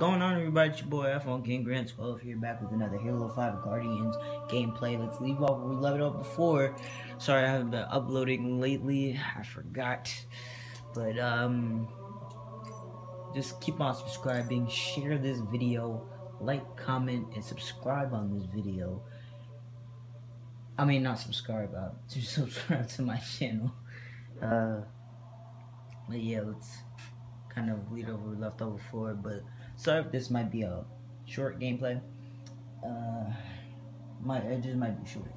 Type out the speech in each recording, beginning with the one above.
going on everybody? It's your boy iphone king grant 12 here back with another halo 5 guardians gameplay. Let's leave off we left it off before. Sorry i haven't been uploading lately. I forgot. But um just keep on subscribing. Share this video. Like comment and subscribe on this video. I mean not subscribe uh to subscribe to my channel. Uh but yeah let's kind of lead over left over before but If this might be a short gameplay. Uh, my edges might be short.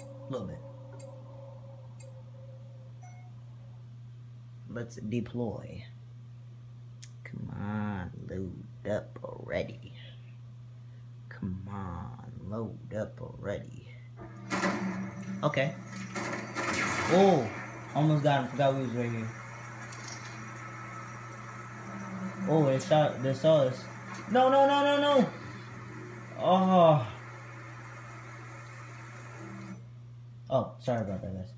A little bit. Let's deploy. Come on, load up already. Come on, load up already. Okay. Oh, almost got him. Forgot we was right here. Oh, they shot. They saw us. No, no, no, no, no. Oh. Oh, sorry about that, guys.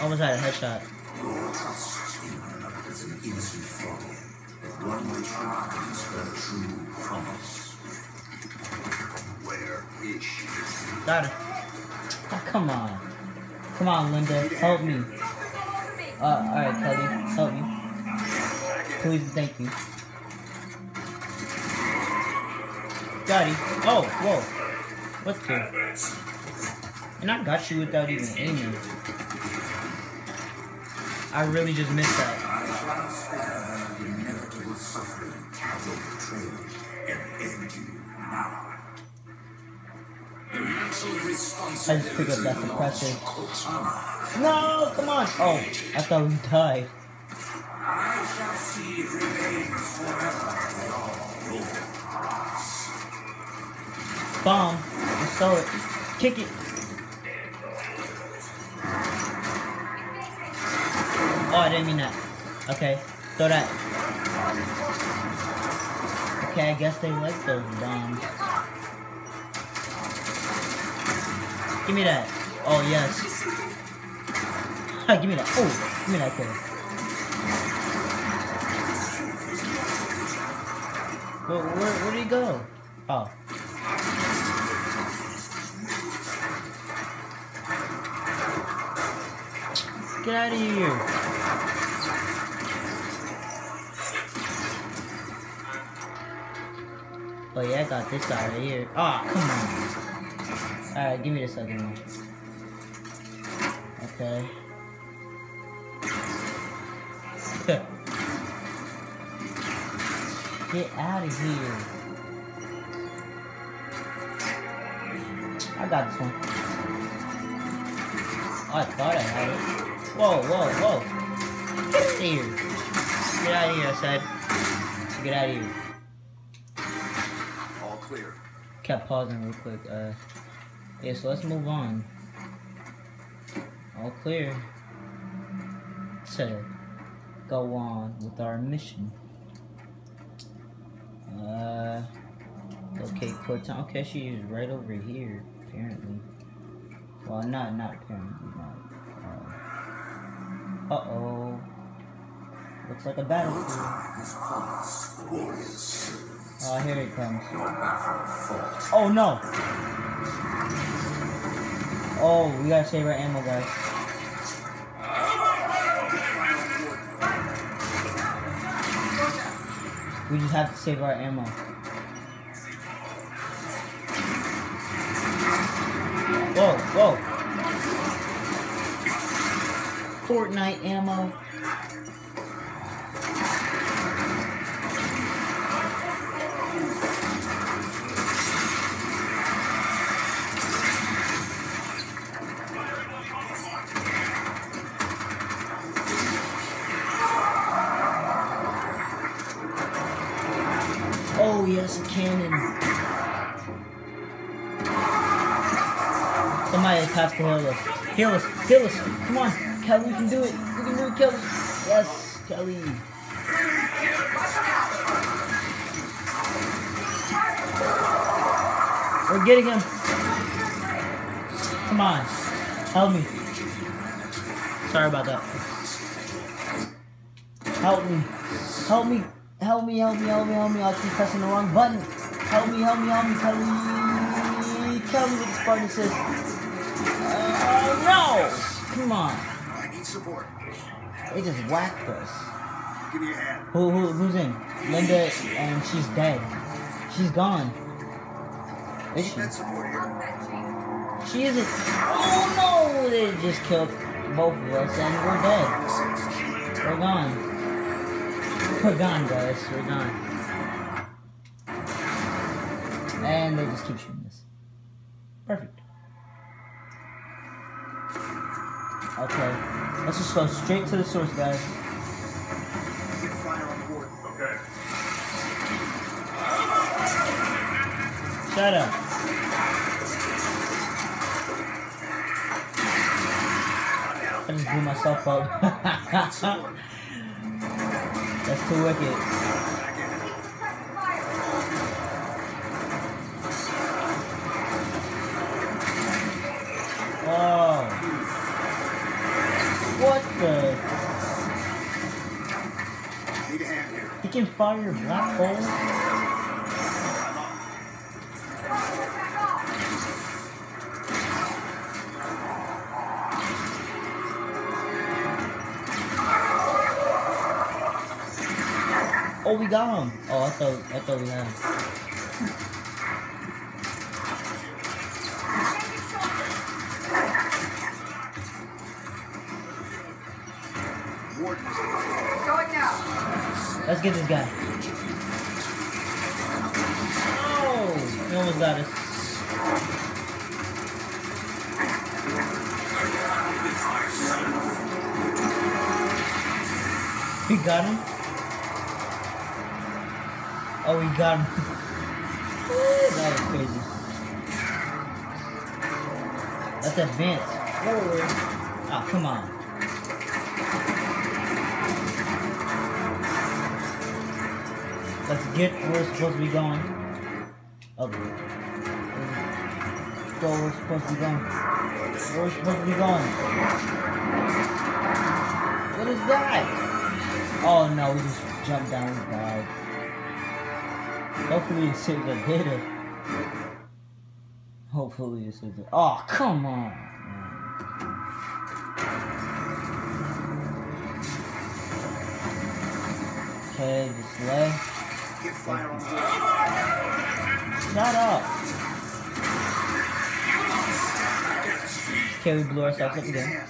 Almost had a headshot. Your trust in one another is an innocent folly, but one which hardens her true promise. Got her. Oh, come on. Come on, Linda. Help me. Uh, alright, Kelly. Help me. Please thank you. Daddy. Oh, whoa. What's good? And I got you without even aiming. I really just missed that. I just picked up that suppressor. No, come on. Oh, I thought we died. Bomb. Let's throw it. Kick it. Oh, I didn't mean that. Okay, throw that. Okay, I guess they like those bombs. Give me that. Oh, yes. give me that. Oh, give me that kill. Where, where, where did he go? Oh. Get out of here. Oh yeah, I got this guy right here. Ah, oh, come on. Alright, give me the second one. Okay. Get out of here. I got this one. Oh, I thought I had it. Whoa, whoa, whoa. Get out of here. Get out of here, I said. Get out of here. All clear. Kept pausing real quick. Uh. Yeah, so let's move on. All clear to go on with our mission. Uh, okay, Cortana. Okay, she's right over here, apparently. Well, not not apparently. Not. Uh, uh oh. Looks like a battlefield. Oh, here it comes. Oh no! Oh, we gotta save our ammo, guys. We just have to save our ammo. Whoa, whoa. Fortnite ammo. A cannon. Somebody has to heal us. Heal us. Heal us. Come on. Kelly, we can do it. We can do it, Kelly. Yes, Kelly. We're getting him. Come on. Help me. Sorry about that. Help me. Help me. Help me, help me, help me, help me. I'll keep pressing the wrong button. Help me, help me, help me, help me. Tell me what the Spartan says. Uh, no! Come on. I need support. They just whacked us. Give me a hand. Who, who, who's in? Linda, and she's dead. She's gone. Is she? Support. She isn't. Oh no! They just killed both of us, and we're dead. We're gone. We're gone, guys. We're gone. And they just keep shooting us. Perfect. Okay. Let's just go straight to the source, guys. Okay. Shut up. I just blew myself up. That's too wicked. Back. Oh. What the? Need a hand here. He can fire black holes? Oh, we got him. Oh, I thought I thought we had him. Let's get this guy. Oh, he almost got us. We got him. Oh, we got him. that was crazy. Let's advance forward. Ah, come on. Let's get where we're supposed to be going. Oh, go where we're supposed to be going. Where we're supposed to be going. What is that? Oh no, we just jumped down and died. Hopefully it saves our data. Hopefully it saves it. Oh, come on. Okay, just lay. Get fire on board. Shut up. Okay, we blew ourselves up again.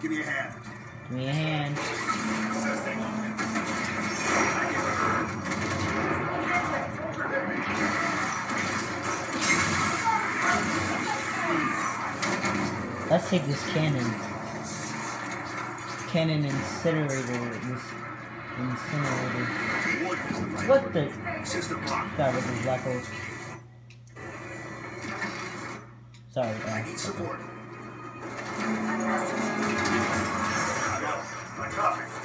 Give me a hand. Give me a hand. Let's take this cannon. Cannon incinerator. This incinerator. Warden is the right. What the? Got rid of black holes. Sorry. I need support. I. Copy.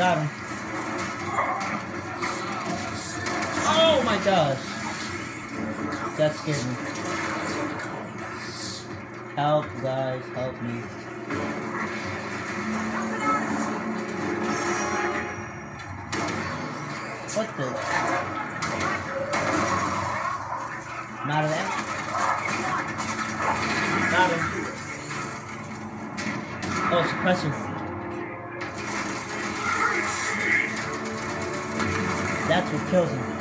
Got him. Oh my gosh. That scared me. Help, guys, help me. What the? I'm out of that. Got him. Oh, suppressor. That's what kills him.